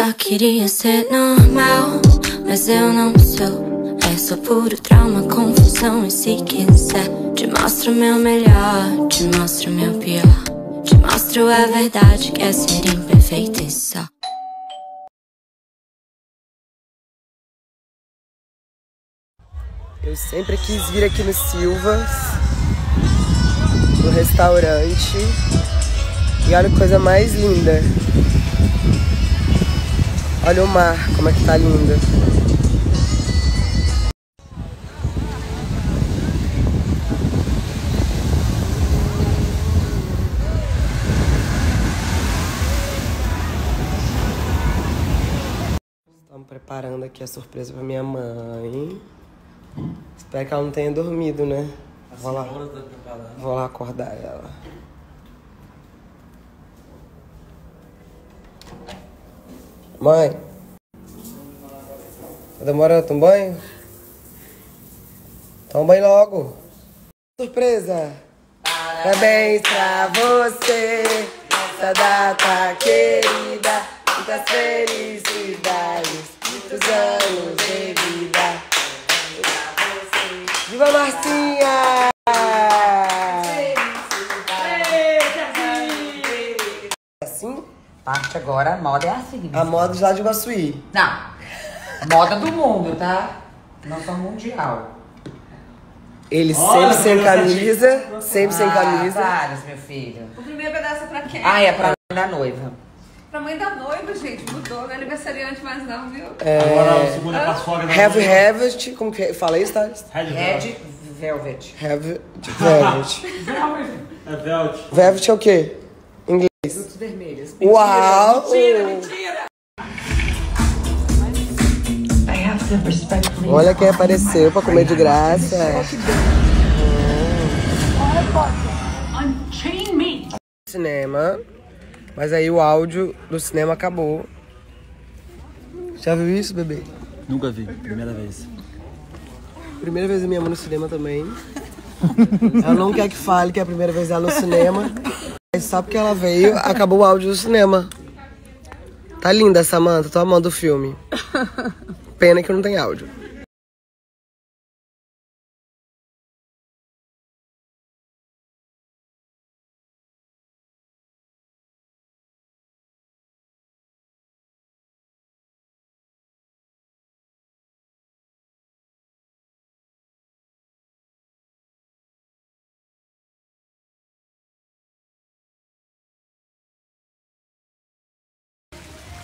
só queria ser normal, mas eu não sou. É só puro trauma, confusão. E se quiser, te mostro meu melhor, te mostro meu pior. Te mostro a verdade que é ser imperfeito e só. Eu sempre quis vir aqui no Silvas, no restaurante. E olha que coisa mais linda. Olha o mar, como é que tá lindo. Estamos preparando aqui a surpresa pra minha mãe. Espero que ela não tenha dormido, né? Vou lá, vou lá acordar ela. Mãe, tá demorando? Toma banho? Toma banho logo. Surpresa! Parabéns pra você nessa data querida. Muitas felicidades, muitos anos de vida. Viva Marcinha! Parte agora, a moda é assim. A moda de lá de Iguaçuí. Não. Moda do mundo, tá? Não só mundial. Ele sempre sem camisa, sempre sem Ah, camisa. Vários, meu filho. O primeiro pedaço é pra quem? Ah, é pra mãe da noiva. Pra mãe da noiva, gente. Mudou. Não é aniversariante mais não, viu? Agora o segundo é pra sogra da Have. Harvest, como que fala isso, tá? Red Red Velvet. Have Velvet. É Velt. Velvet é o quê? Inglês. Frutos vermelhos. Uau! Olha quem apareceu pra comer de graça. Cinema. Mas aí o áudio do cinema acabou. Já viu isso, bebê? Nunca vi, primeira vez. Primeira vez da minha mãe no cinema também. Ela não quer que fale que é a primeira vez dela no cinema. Só porque ela veio, acabou o áudio do cinema. Tá linda, Samantha. Tô amando o filme. Pena que não tem áudio.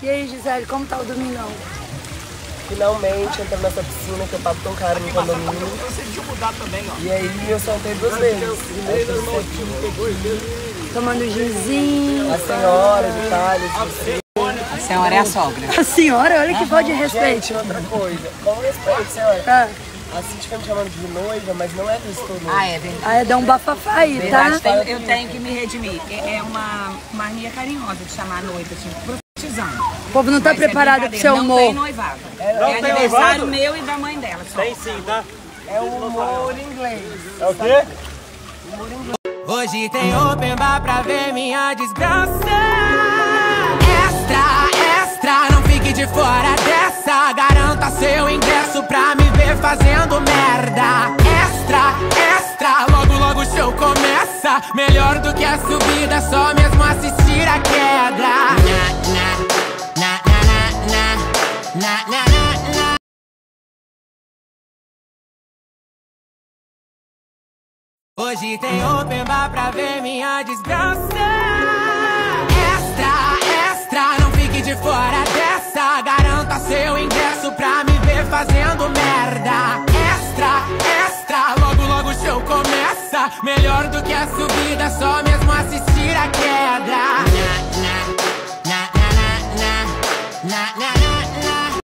E aí, Gisele, como tá o domingão? Finalmente entrando nessa piscina que eu pago tão caro no condomínio. E aí eu soltei duas vezes. Aí eu fiz Tomando ginzinho. A senhora de você. A senhora é a sogra. A senhora, olha que falta de respeito. Gente, outra coisa. Com respeito, senhora. Ah, A Cintia fica me chamando de noiva, mas não é visto noiva. Ah, é verdade. ah, é dar um bafafá aí, Verdade, tá? tem- Eu tenho que me redimir. É é uma mania carinhosa de chamar noiva, tipo, O povo não tá Mas é preparado pro brincadeira, seu Não tem humor. noivado. É, aniversário meu e da mãe dela. Só. Tem sim, tá? É o humor inglês. É o quê? Hoje tem open bar pra ver minha desgraça. Extra, extra, não fique de fora dessa. Garanta seu ingresso pra me ver fazendo merda. Extra, extra, logo logo o show começa. Melhor do que a subida, só mesmo assistir a queda. Hoje tem open bar pra ver minha desgraça. Extra, extra, não fique de fora dessa. Garanta seu ingresso pra me ver fazendo merda. Extra, extra, logo logo o show começa. Melhor do que a subida, só mesmo assistir a queda. Na, na, na, na, na, na, na, na.